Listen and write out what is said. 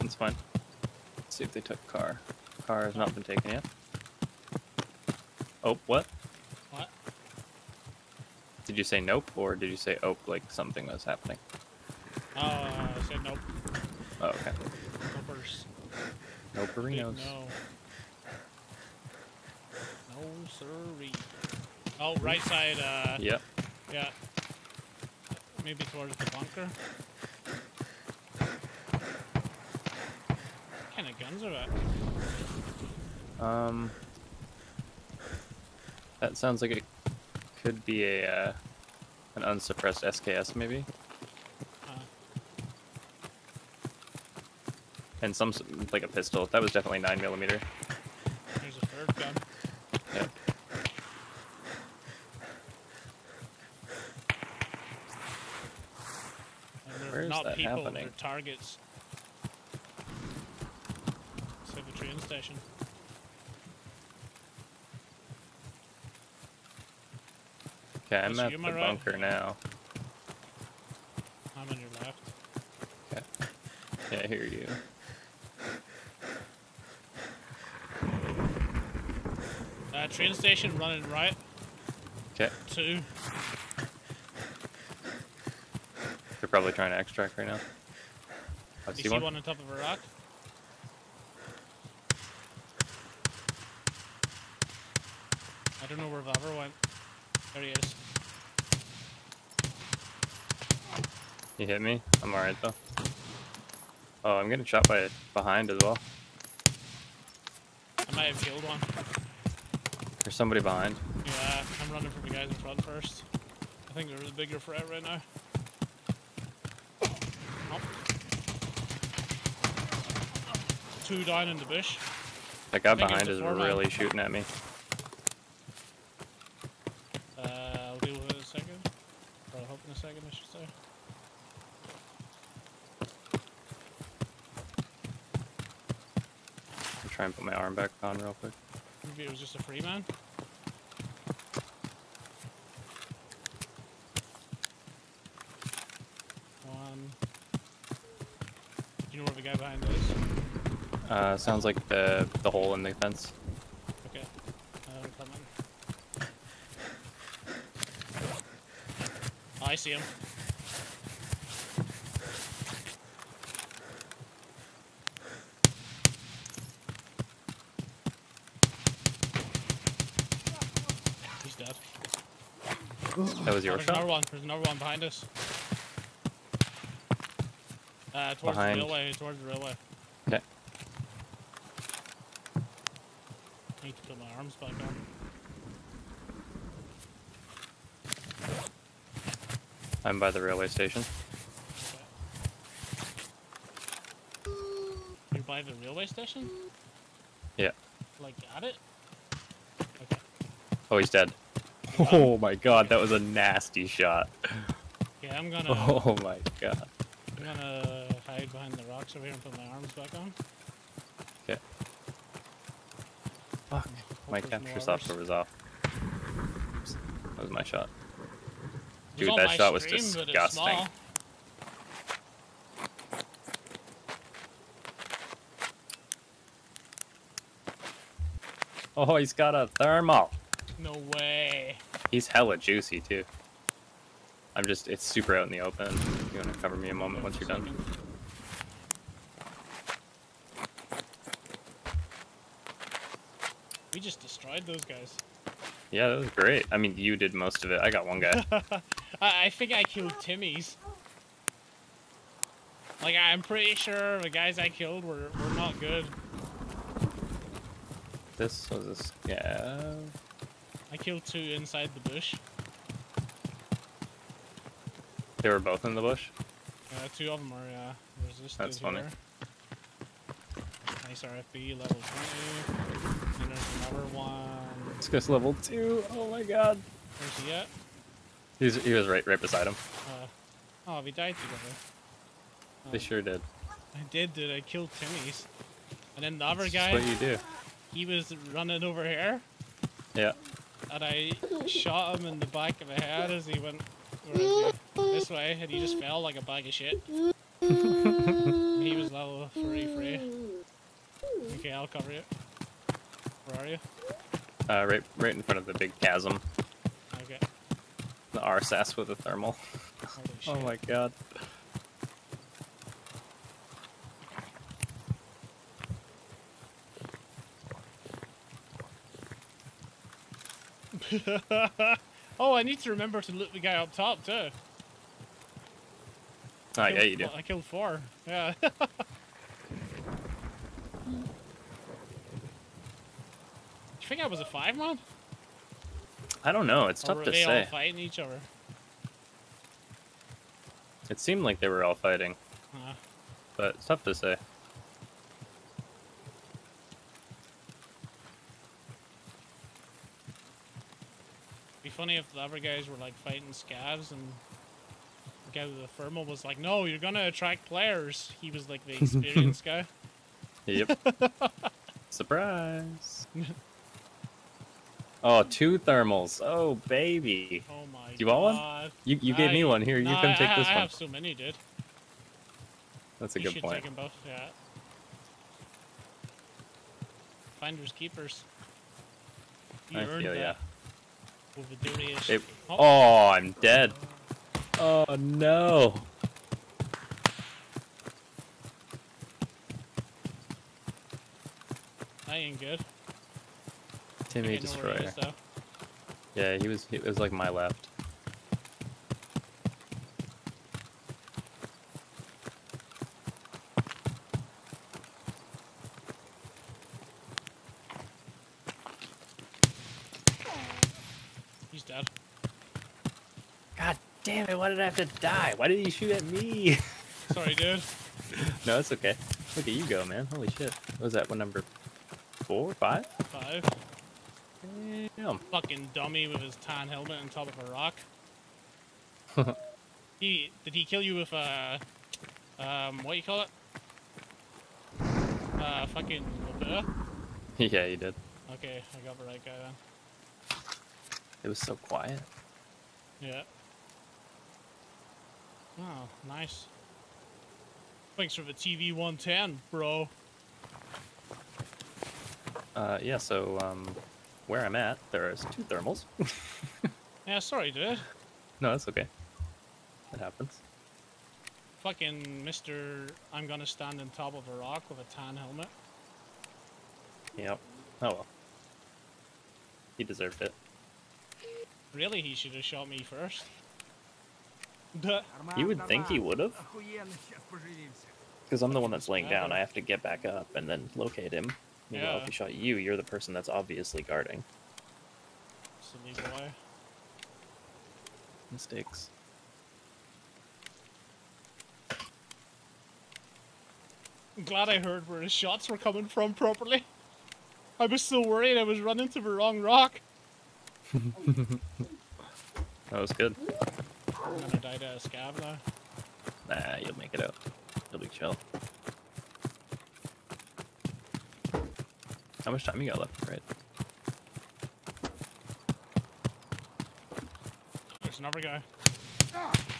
That's fine. Let's see if they took car. Car has not been taken yet. Oh, what? What? Did you say nope, or did you say oh, like something was happening? Uh, I said nope. Oh, okay. Nopers. No burritos. No. No. Oh, right side, uh... Yep. Yeah. Maybe towards the bunker. What kind of guns are that? Um, that sounds like it could be a uh, an unsuppressed SKS maybe, Uh, and some like a pistol. That was definitely nine millimeter. there's a third gun. Yep. And they're Where is not that people, happening? they're targets. Let's have a train station. Okay, I'm Is at the right? bunker now. I'm on your left. Okay. Yeah, I hear you. Uh, train station running right. Okay, Two. They're probably trying to extract right now. I You see see one. one on top of a rock? I don't know where the went. There he is. He hit me. I'm alright though. Oh, I'm getting shot by behind as well. I might have killed one. There's somebody behind. Yeah, I'm running for the guys in front first. I think there's a bigger threat right now. Two down in the bush. That guy I behind is really shooting at me. Uh, I'll deal with it in a second. I'll hope in a second, I should say. I'm trying to put my arm back on real quick. Maybe it was just a free man. One. Do you know where the guy behind is? Uh, sounds like the the hole in the fence. Okay. Uh, we're coming. Oh, I see him. He's dead. That was your there's shot. another one. There's another one behind us. Uh, towards Behind. the railway. Towards the railway. Okay. I need to put my arms back on. I'm by the railway station. Okay. You're by the railway station? Yeah. Like at it? Okay. Oh, he's dead. Oh my god, that was a nasty shot. Yeah, I'm gonna Oh my god. I'm gonna hide behind the rocks over here and put my arms back on. Okay. Fuck. My there's capture no software was off. Oops. That was my shot. Dude, that shot was stream, but disgusting. Oh, he's got a thermal. No way. He's hella juicy too. I'm just, it's super out in the open. You wanna cover me a moment once you're done? Second. We just destroyed those guys. Yeah, that was great. I mean, you did most of it. I got one guy. I, I think I killed Timmy's. Like, I'm pretty sure the guys I killed were, were not good. this was a yeah. I killed two inside the bush. They were both in the bush. Uh, two of them are, there's this That's funny. here. Nice RFB, level 20. And there's another one. This guy's level two. Oh my god. Where's he at? He's, he was right, right beside him. Uh, oh, we died together. They sure did. I did, dude. I killed Timmy's. And then the other That's guy, what you do. he was running over here, Yeah. and I shot him in the back of the head as he went he? this way, and he just fell like a bag of shit. He was level three free. Okay, I'll cover you. Where are you? Uh, right, right in front of the big chasm. Okay. The RSASS with a thermal. Holy Oh my god. oh, I need to remember to loot the guy up top too. Oh yeah, you do. I killed four. Yeah. think was a five man? I don't know. It's Or tough were to they all fighting each other? It seemed like they were all fighting, Uh, but it's tough to say. be funny if the other guys were like fighting scavs and the guy with the thermal was like, "No, you're gonna attract players." He was like the experienced guy. Yep. Surprise. oh, two thermals. Oh, baby. Oh my You want one? You, you gave me one. Here, you can I- take I, this I one. have so many, dude. That's a you good should point. take them both. Yeah. Finders keepers. You I earned feel that ya. With the. It- oh, Oh, I'm dead. Oh, no. that ain't good. Timmy I he Destroyer. is. Yeah, he was, it was like my left. He's dead. God damn it, why did I have to die? Why did he shoot at me? Sorry, dude. no, it's okay. Look at you go, man. Holy shit. What was that one number? Four? Five? Five. Damn. Fucking dummy with his tan helmet on top of a rock. he did he kill you with a um what you call it? Uh fucking yeah, he did. Okay, I got the right guy then. It was so quiet. Yeah. Oh, nice. Thanks for the TV 110, bro. Uh, yeah, so, um, where I'm at, there is two thermals. yeah, sorry, dude. No, that's okay. That happens. Fucking Mr. I'm gonna stand on top of a rock with a tan helmet. Yep. Oh well. He deserved it. Really, he should have shot me first. You would think he would have. Because I'm the one that's laying down. I have to get back up and then locate him. Meanwhile, Yeah. if he shot you, you're the person that's obviously guarding. silly boy. Mistakes. I'm glad I heard where his shots were coming from properly. I was so worried I was running to the wrong rock. That was good. I'm gonna die to a scav now. Nah, you'll make it out. You'll be chill. How much time you got left? Right. There's another guy. He's dead.